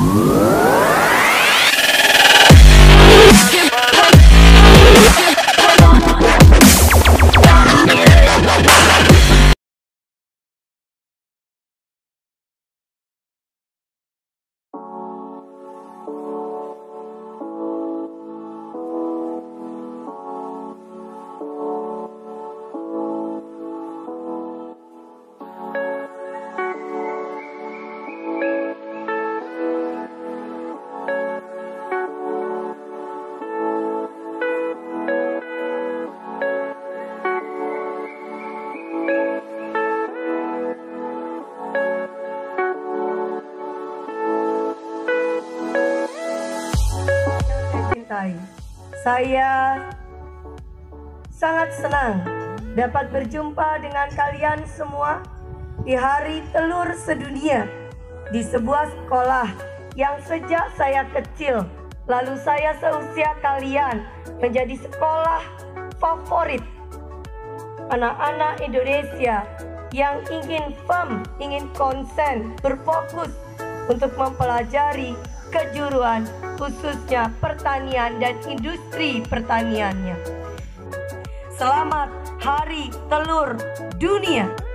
Whoa. Saya sangat senang dapat berjumpa dengan kalian semua di Hari Telur Sedunia di sebuah sekolah yang sejak saya kecil lalu saya seusia kalian menjadi sekolah favorit anak-anak Indonesia yang ingin firm, ingin konsen, berfokus untuk mempelajari kejuruan khususnya pertanian dan industri pertaniannya. Selamat Hari Telur Dunia.